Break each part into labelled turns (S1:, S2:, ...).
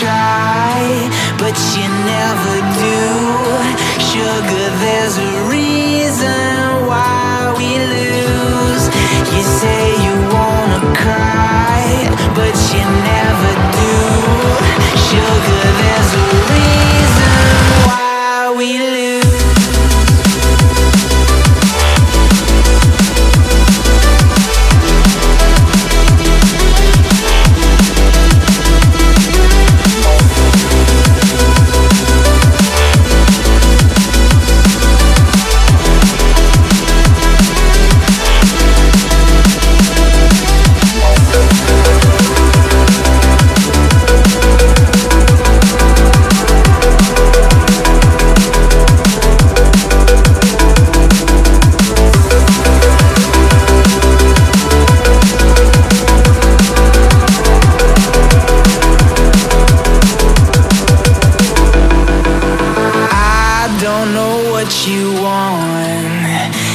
S1: try, but you never do.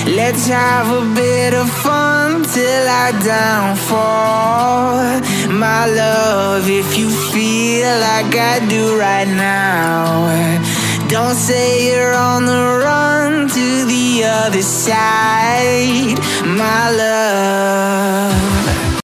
S1: Let's have a bit of fun till I downfall. My love, if you feel like I do right now, don't say you're on the run to the other side. My love.